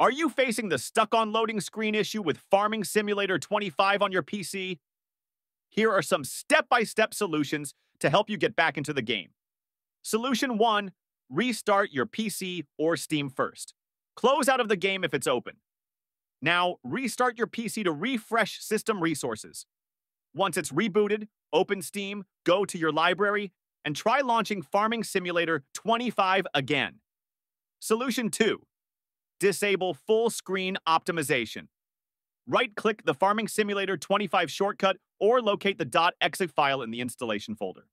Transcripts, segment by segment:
Are you facing the stuck on loading screen issue with Farming Simulator 25 on your PC? Here are some step by step solutions to help you get back into the game. Solution 1 Restart your PC or Steam first. Close out of the game if it's open. Now, restart your PC to refresh system resources. Once it's rebooted, open Steam, go to your library, and try launching Farming Simulator 25 again. Solution 2 Disable full screen optimization. Right click the Farming Simulator 25 shortcut or locate the .exe file in the installation folder.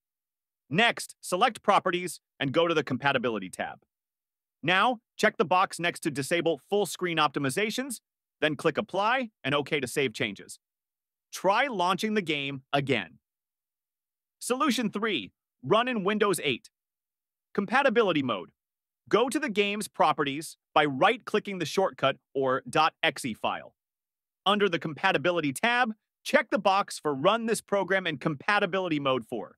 Next, select Properties and go to the Compatibility tab. Now, check the box next to Disable Full Screen Optimizations, then click Apply and OK to save changes. Try launching the game again. Solution 3. Run in Windows 8. Compatibility mode. Go to the game's properties by right-clicking the shortcut or .exe file. Under the Compatibility tab, check the box for Run this program in compatibility mode for.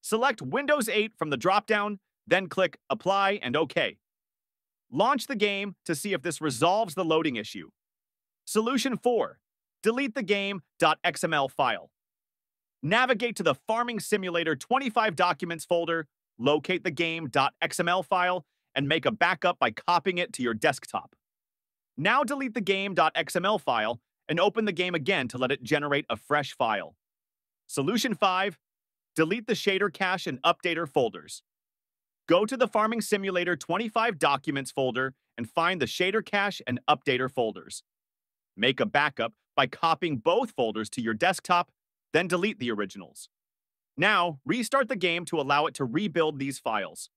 Select Windows 8 from the dropdown, then click Apply and OK. Launch the game to see if this resolves the loading issue. Solution 4. Delete the game.xml file. Navigate to the Farming Simulator 25 Documents folder, locate the game.xml file, and make a backup by copying it to your desktop. Now delete the game.xml file and open the game again to let it generate a fresh file. Solution 5 delete the shader cache and updater folders. Go to the Farming Simulator 25 Documents folder and find the shader cache and updater folders. Make a backup by copying both folders to your desktop, then delete the originals. Now, restart the game to allow it to rebuild these files.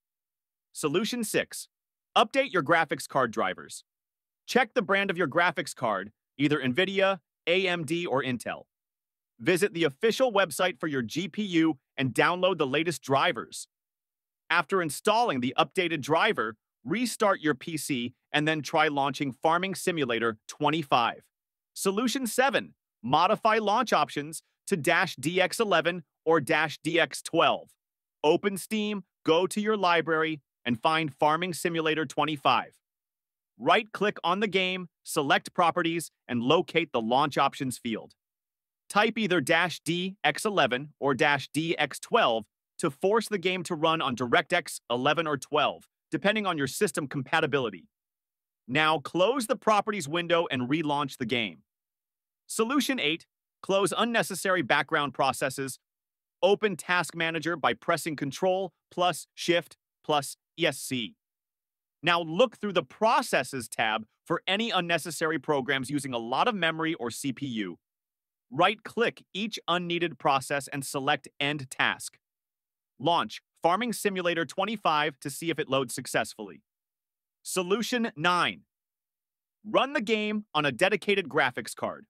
Solution 6. Update your graphics card drivers. Check the brand of your graphics card, either NVIDIA, AMD, or Intel. Visit the official website for your GPU and download the latest drivers. After installing the updated driver, restart your PC and then try launching Farming Simulator 25. Solution 7. Modify launch options to dash DX11 or dash DX12. Open Steam, go to your library, and find Farming Simulator 25. Right click on the game, select Properties, and locate the Launch Options field. Type either DX11 or DX12 to force the game to run on DirectX 11 or 12, depending on your system compatibility. Now close the Properties window and relaunch the game. Solution 8. Close unnecessary background processes. Open Task Manager by pressing Control plus Shift plus ESC. Now look through the Processes tab for any unnecessary programs using a lot of memory or CPU. Right-click each unneeded process and select End Task. Launch Farming Simulator 25 to see if it loads successfully. Solution 9. Run the game on a dedicated graphics card.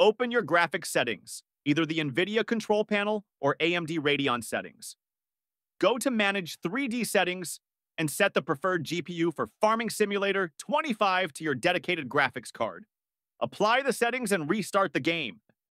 Open your graphics settings, either the NVIDIA control panel or AMD Radeon settings. Go to Manage 3D Settings and set the preferred GPU for Farming Simulator 25 to your dedicated graphics card. Apply the settings and restart the game.